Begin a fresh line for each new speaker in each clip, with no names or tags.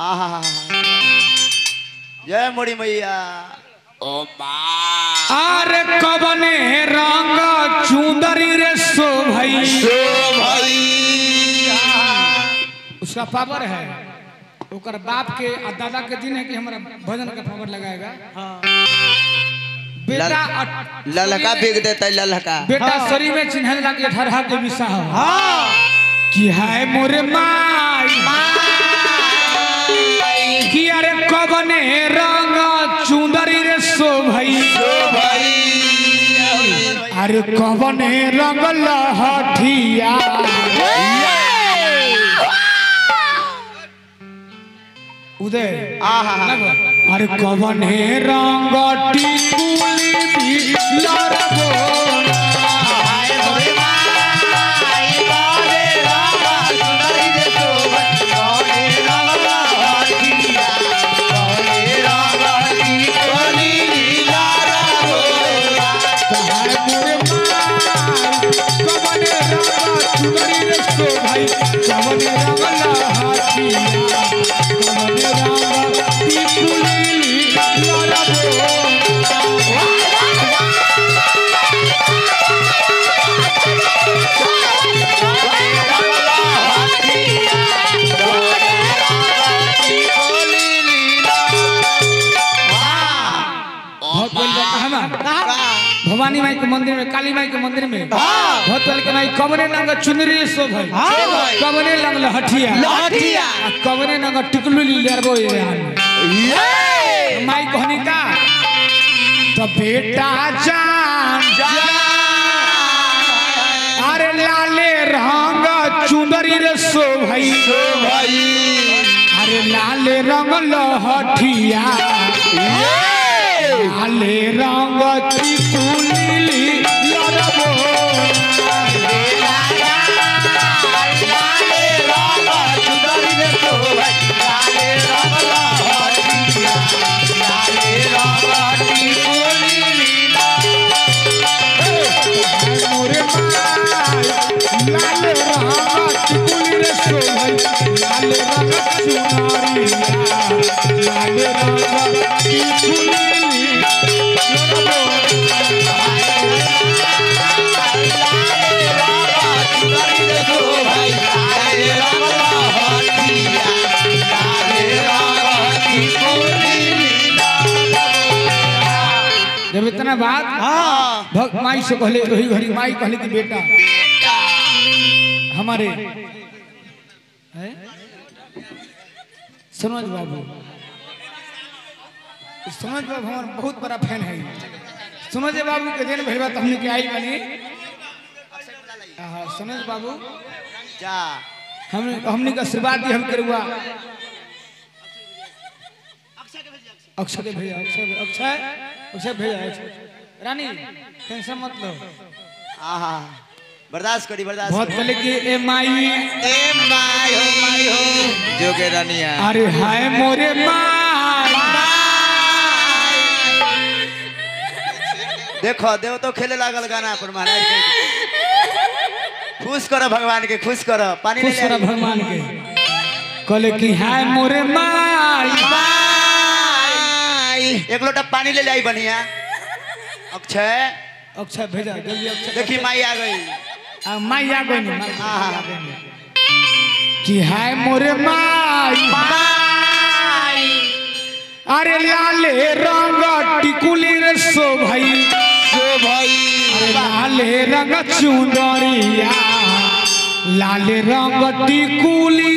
आहा जय मोड़ी मैया।
ओ
अरे कबने रंग चुंदरी रे सो भाई सो
भाई
उसका पावर है। ओकर बाप के और दादा के दिन है कि हमारा भजन का पावर लगाएगा। बेटा
ललका बिक देता है ललका।
बेटा शरीर में चिन्ह लगे अठारह के विषा कि है मोरे माई। कि अरे कबने रंग चुंदरी रे सो भाई अरे कबने रंग लहठिया उदय
आहा
लगवा। अरे भवानी माई के मंदिर में काली माई के मंदिर में? बहुत बोल के माई कबरे नंग चुनरी सो भाई कबरे नंग लहठिया।
लहठिया।
आ कबरे नंग टिकलू लेरबो ये माई कहनी का? तो बेटा जान अरे लाले रंग चुनरी रे सो भाई अरे लाले रंग लहठिया। लाले रंग त्रिपुली माई लाल रंग त्रिपुली रे सो भाई लाल रंग चुनरिया लाल इतना बात? भक्त माई से कहले वही घड़ी माई कहले कि बेटा। हमारे। हैं? सनोज बाबू। सनोज बाबू हमारा बहुत बड़ा फ़ैन है। सनोज बाबू के दिन भैया तो हमने के आई बनी? हाँ, सनोज बाबू।
जा।
हम हमने का आशीर्वाद दी हम करुआ। अक्षय के भैया अक्षय अक्षय अक्षय भैया। रानी टेंशन मत लो।
आहा बर्दाश्त करी बर्दाश्त
बहुत पहले कि ए माई
ए माई हो माई हो जोगे रानिया।
अरे हाय मोरे माई
देखो देव तो खेले लागल गाना पर महाराज के। खुश करो भगवान के खुश करो। पानी
खुश
ले
भगवान के। कहले कि हाय मोरे माई
एक लोटा पानी ले ले आई बढ़िया अक्षय?
अक्षय भेजा जल्दी अक्षय।
देखी माई आ गई।
आ, माई आ गई माई।
हाँ,
गई कि हाय मोरे माई। अरे लाले रंग टिकुली रे सो भाई।
सो भाई।
लाले रंग चुंदरिया। लाले रंग टिकुली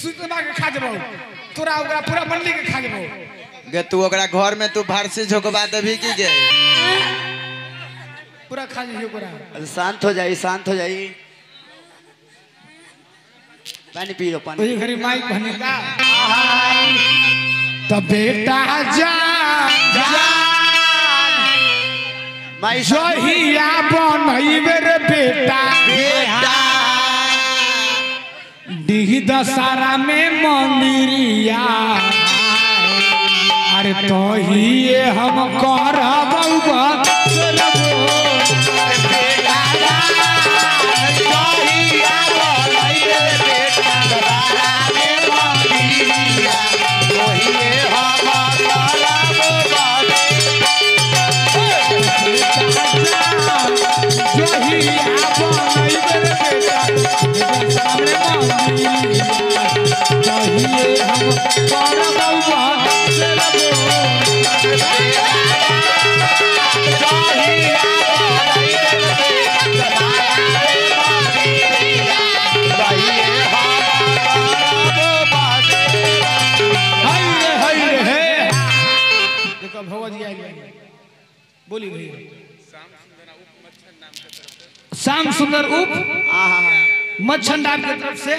सुतमा के खा देबो। तोरा ओकरा पूरा मंडली के खा देबो।
गे तू ओकरा घर में तू फारसी झोंकबा देबी की गे?
पूरा खा जी ओकरा।
शांत हो जाई शांत हो जाई। पानी पी लो पानी
ओही घरी माई कहने का। तो बेटा जा जा।
माई
जहिया बनैबे रे बेटा।
बेटा।
डिह दशहरा में मंदिरिया अरे तो ही हम करब बोली भैया श्याम सुंदर उप मच्छंडार की तरफ़ से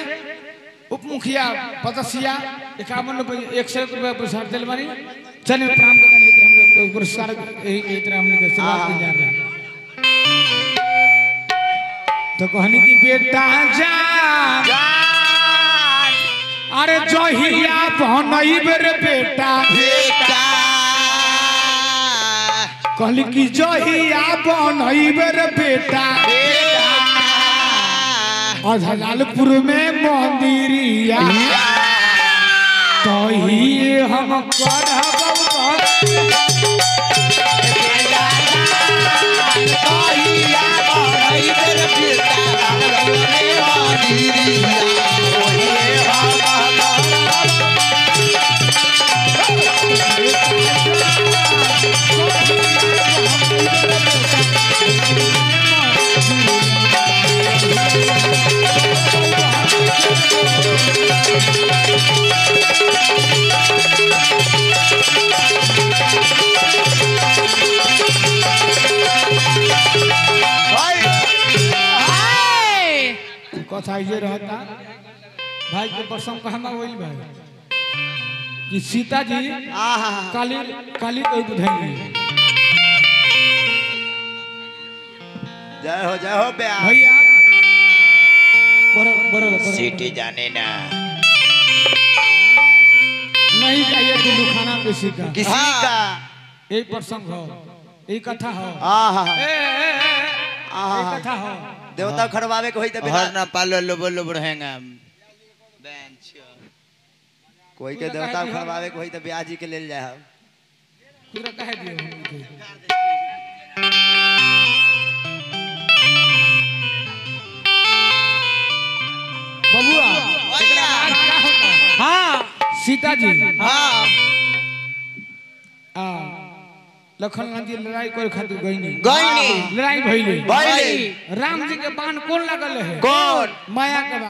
उप मुखिया पदसिया इक्यावन रुपये एक सौ रुपये पुरस्कार दिल बनी चलिए प्रणाम करते हैं इधर हम लोग पुरस्कार हम लोग शुरुआत जा रहे हैं। तो कहनी की बेटा जा। अरे जहिया बनई रे बेटा कहली की जहिया बनैबे रे बेटा। अधलालपुर में मंदिरिया तो ही हम करब ये रहता। भाई के प्रसंग कहना वही भाई। कि सीता जी काली काली कोई बुझाई
जय हो जय हो ब्याह
भैया बराबर बराबर
सिटी जाने ना।
नहीं चाहिए दिल्लू खाना किसी का।
किसी का।
यही प्रसंग हो यही कथा हो।
आहा।
ए, कथा हो।
देवता खड़वावे के होई त बिना
ना पालो लोबो लोबो रहेंगे।
कोई के देवता खड़वावे के होई त ब्याह जी के लेल जाए हम
पूरा कह दियो। बबुआ। हाँ सीता जी
हाँ।
आ लखन नदी लड़ाई करे खातिर गई नहीं।
गइनी।
लड़ाई भइली।
भइली।
राम जी के बाण कौन लगल है?
कौन?
माया के